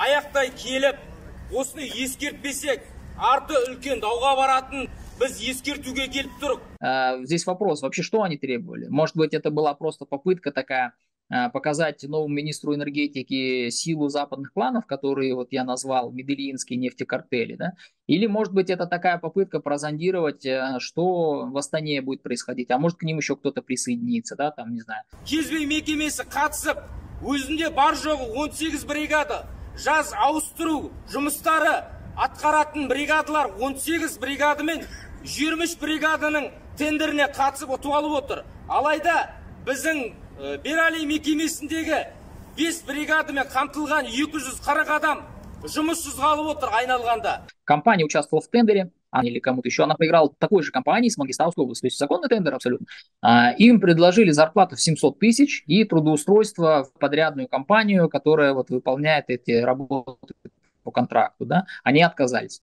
аяқтай келіп осыны ескертпесек арты үлкен дауға баратын біз ескертуге келіп тұрық А, Здесь вопрос, вообще что они требовали? Может быть, это была просто попытка такая а, показать новому министру энергетики силу западных планов, которые вот я назвал медельинские нефтекартели, да? Или, может быть, это такая попытка прозондировать, э, что в Астане будет происходить, а может, к ним еще кто-то присоединится, да, там, не знаю. кезбей мекемесі қатысып өзінде бар жоғы 18 бригада жаз ауыстыру жұмыстары атқаратын бригадалар 18 бригада мен 23 бригаданың тендеріне қатысып ұтып алып отыр. Алайда біздің берали мекемесіндегі 5 бригадамен қамтылған 240 адам жұмыссыз қалып отыр айналғанда. Компания участвовала в тендере, или кому-то еще, она проиграла такой же компании с Мангистауской области, то есть законный тендер абсолютно. А, Им предложили зарплату в 700 тысяч и трудоустройство в подрядную компанию, которая вот выполняет эти работы по контракту, да, они отказались.